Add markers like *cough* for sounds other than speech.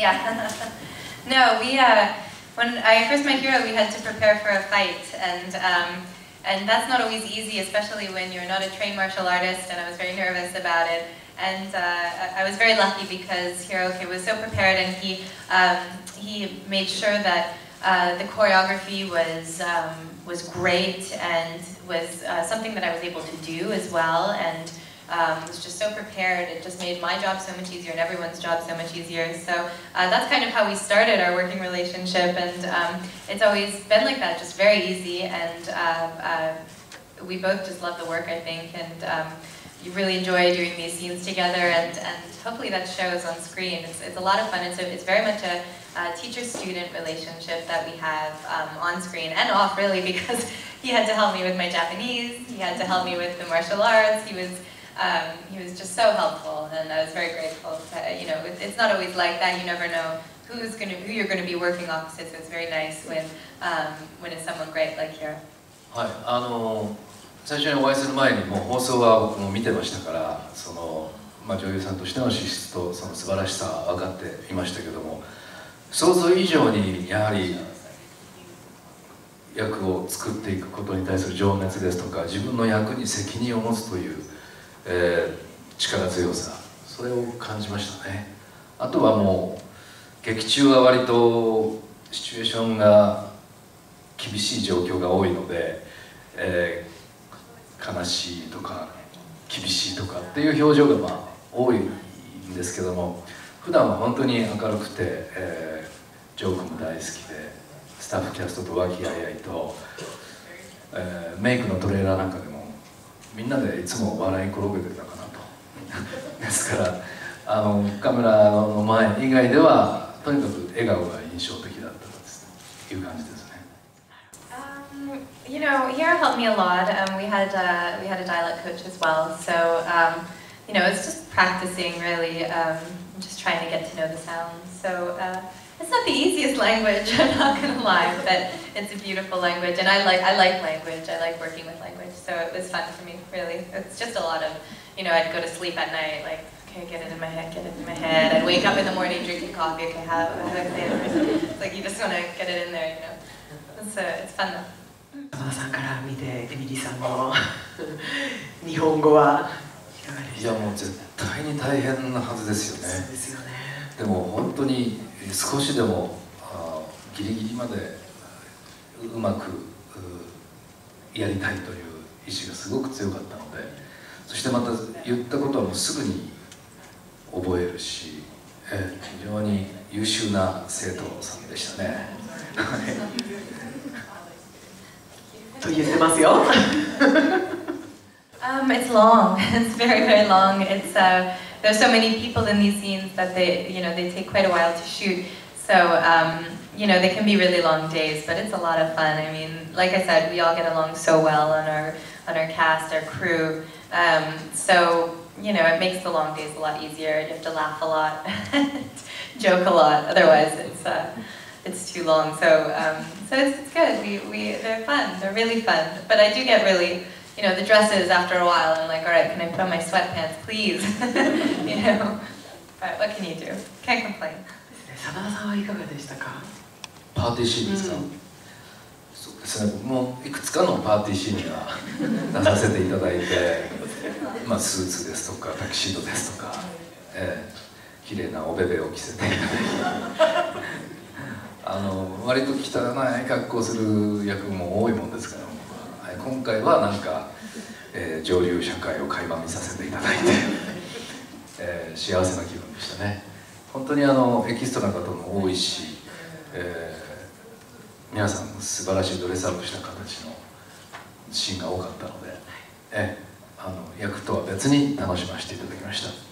Yeah. *laughs* no, we, uh, when I first met Hiro, we had to prepare for a fight, and um, and that's not always easy, especially when you're not a trained martial artist, and I was very nervous about it. And uh, I was very lucky because Hiroki was so prepared, and he um, he made sure that uh, the choreography was um, was great and was uh, something that I was able to do as well, and um, was just so prepared. It just made my job so much easier and everyone's job so much easier. So uh, that's kind of how we started our working relationship, and um, it's always been like that, just very easy. And uh, uh, we both just love the work, I think, and um, you really enjoy doing these scenes together, and, and hopefully that shows on screen. It's, it's a lot of fun. It's, a, it's very much a uh, teacher-student relationship that we have um, on screen and off, really, *laughs* because he had to help me with my Japanese, he had to help me with the martial arts, he was um, he was just so helpful, and I was very grateful. To, you know, it's not always like that. You never know who's going to who you're going to be working opposite. So it's very nice when um, when it's someone great like here. はい、あの最初にお会いする前にもう放送は僕も見てましたからその、まあ、女優さんとしての資質とその素晴らしさは分かっていましたけども想像以上にやはり役を作っていくことに対する情熱ですとか自分の役に責任を持つというえー、力強さそれを感じましたね。あとはもう劇中は割とシチュエーションが厳しい状況が多いので、えー、悲しいとか厳しいとかっていう表情がまあ多いんですけども普段は本当に明るくて、えー、ジョークも大好きでスタッフキャストと和気あいあいと、えー、メイクのトレーラーなんかでみんなでいつも笑い転げてたかなとですからあのカメラの前以外ではとにかく笑顔が印象的だったですいう感じですね。Um, you know, here helped me a lot. Um, we had uh, we had a dialect coach as well, so um, you know, it's just practicing really, um, just trying to get to know the sounds. So. Uh, It's not the easiest language, *laughs* I'm not gonna lie, but it's a beautiful language, and I like I like language. I like working with language, so it was fun for me. Really, it's just a lot of, you know, I'd go to sleep at night, like okay, get it in my head, get it in my head. I'd wake up in the morning drinking coffee. Okay, how, how do I say it? It's like you just want to get it in there, you know. It's uh, it's fun though. 山田さんから見てエミリーさんの日本語は *laughs* いやもう絶対に大変なはずですよね。ですよね。でも本当に少しでもギリギリまでうまくやりたいという意志がすごく強かったのでそしてまた言ったことはもうすぐに覚えるし、え非常に優秀な生徒さんでしたね。*laughs* と言ってますよ。*laughs* um, it's long. *laughs* It's very, very long. It's uh, there's so many people in these scenes that they, you know, they take quite a while to shoot. So, um, you know, they can be really long days, but it's a lot of fun. I mean, like I said, we all get along so well on our on our cast, our crew. Um, so, you know, it makes the long days a lot easier. You have to laugh a lot, *laughs* joke a lot. Otherwise, it's uh, it's too long. So, um, so it's, it's good. We, we they're fun. They're really fun. But I do get really you know, the dresses after a while, I'm like, all right, can I put on my sweatpants, please? *laughs* you know, but what can you do? Can't complain. *laughs* 真田さんはいかがでしたか？パーティーシーンですか、うん、そうですね。僕もいくつかのパーティーシーンには *laughs* 出させていただいてまあスーツですとかタキシードですとか、えー、綺麗なおべべを着せていただいて。あの割と汚い格好する役も多いもんですから今回はなんか、えー、上流社会を垣間見させていただいて、*laughs* えー、幸せな気分でしたね。本当にあのエキストラの方も多いし、えー、皆さんも素晴らしいドレスアップした形のシーンが多かったので、えー、あの役とは別に楽しませていただきました。